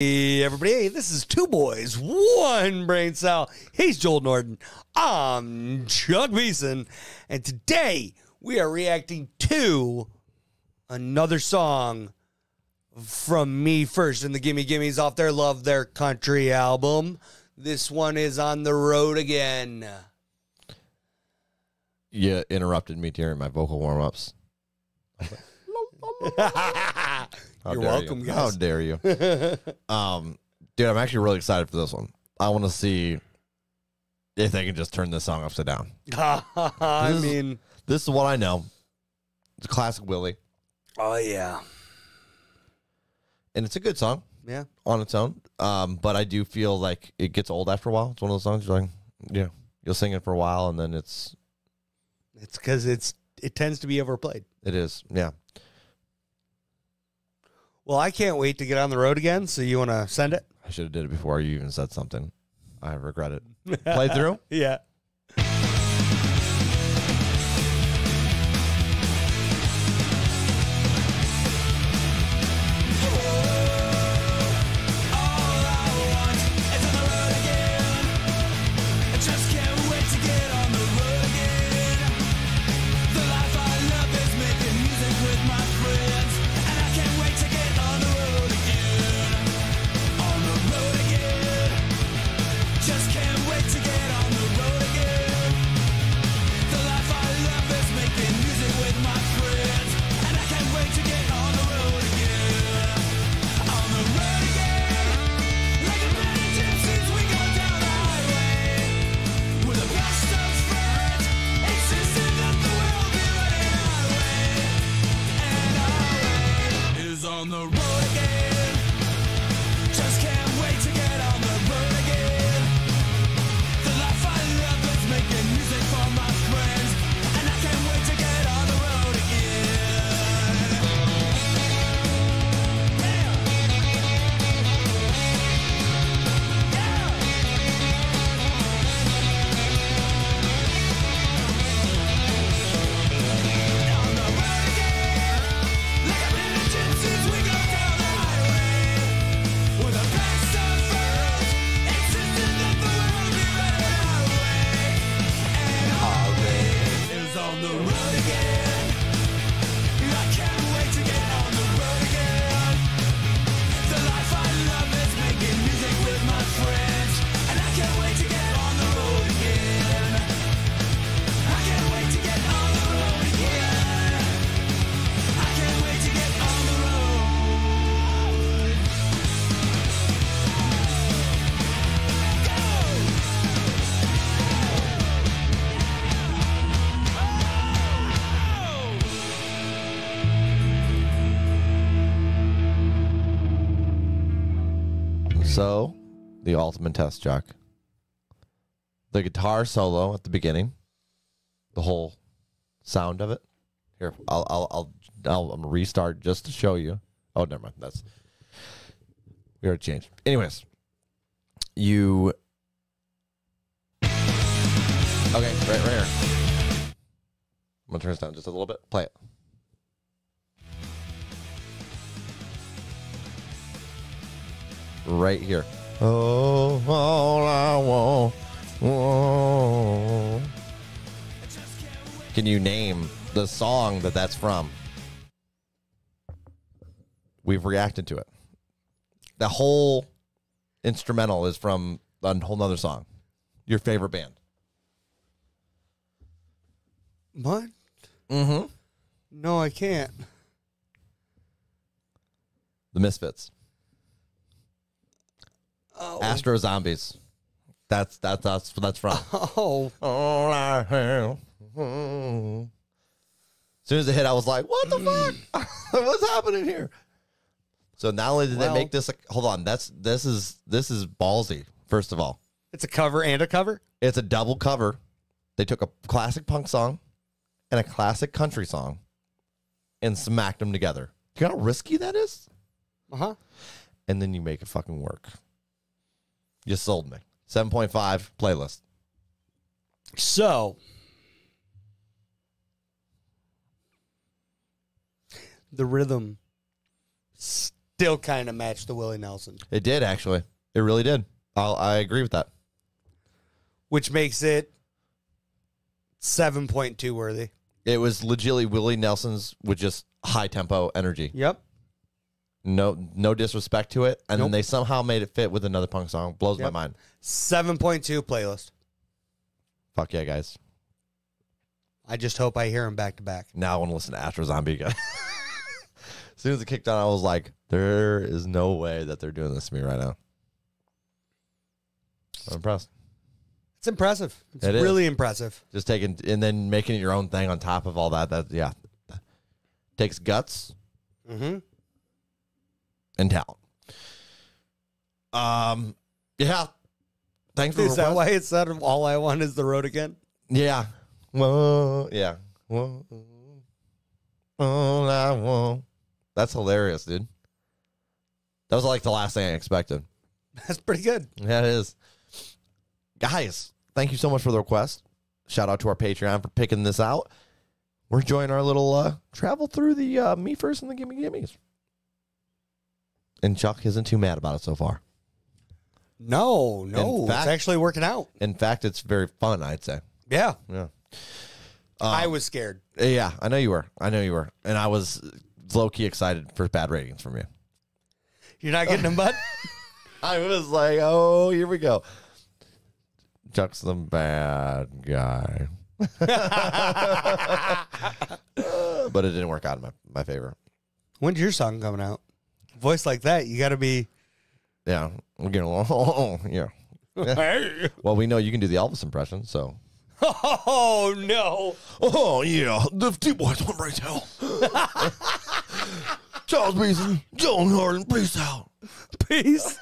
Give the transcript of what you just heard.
Hey, everybody. Hey, this is Two Boys, One Brain Cell. He's Joel Norton. I'm Chuck Beeson. And today we are reacting to another song from Me First and the Gimme Gimmes off their Love Their Country album. This one is on the road again. You interrupted me during my vocal warm ups. You're welcome, you. guys. How dare you? um, dude, I'm actually really excited for this one. I want to see if they can just turn this song upside down. I This is- mean, This is what I know. It's a classic Willie, oh, yeah. and it's a good song Yeah. on its own. Um, but I do feel like it gets old after a while. It's one of those songs you're like, yeah, you'll sing it for a while, and then it's It's because it's it tends to be overplayed. it is, yeah. Well, I can't wait to get on the road again. So you want to send it? I should have did it before you even said something. I regret it. Play through. Yeah. So, the ultimate test, Jack. The guitar solo at the beginning, the whole sound of it. Here, I'll, I'll, I'll, I'll I'm restart just to show you. Oh, never mind. That's we already changed. Anyways, you. Okay, right, right here. I'm gonna turn this down just a little bit. Play it. Right here. Oh, all I want. want. Can you name the song that that's from? We've reacted to it. The whole instrumental is from a whole nother song. Your favorite band. What? Mm-hmm. No, I can't. The Misfits. Oh. Astro Zombies. That's that's that's that's from. Oh. All I have. As soon as it hit, I was like, "What the fuck? What's happening here?" So not only did Well- they make this, a, hold on, that's this is this is ballsy. First of all, It's a cover and a cover? it's a double cover. They took a classic punk song and a classic country song and smacked them together. Do you know how risky that is? Uh huh. And then you make it fucking work. You sold me. Seven point five playlist. So, the rhythm still kind of matched the Willie Nelson, It did actually. It really did. I'll, I agree with that. which makes it 7.2 worthy. It was legitimately Willie Nelson's with just high tempo energy. Yep. No, no disrespect to it, and Nope. then they somehow made it fit with another punk song. Blows my mind. 7.2 playlist. Fuck yeah, guys! I just hope I hear him back to back. Now I want to listen to Astro Zombie again. as soon as it kicked on, I was like, "There is no way that they're doing this to me right now." I'm impressed. It's impressive. It's It is. really impressive. Just taking and then making it your own thing on top of all that. That yeah, takes guts Mm-hmm. And talent. Um, yeah. Thanks for Is that why it said all I want is the road again? Yeah. Well, yeah. Whoa, all I want. That's hilarious, dude. That was like the last thing I expected. That's pretty good. Yeah, it is. Guys, thank you so much for the request. Shout out to our Patreon for picking this out. We're enjoying our little uh, travel through the uh, Me First and the Gimme Gimmes. And Chuck isn't too mad about it so far. No, no. fact- it's actually working out. In fact, it's very fun, I'd say. Yeah. Yeah. I um, was scared. Yeah, I know you were. I know you were. And I was low key excited for bad ratings from you. You're not getting them, bud? I was like, oh, here we go. Chuck's the bad guy. but it didn't work out in my, my favor. When's your song coming out? Voice like that, you got to be. Yeah. We're getting along. Oh, yeah. Well, we know you can do the Elvis impression, so. oh, no. Oh, yeah. The two boys want right hell. Charles Beason, Joan Harden, peace out. Peace.